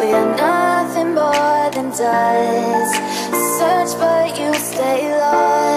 We are nothing more than dust Search but you stay lost.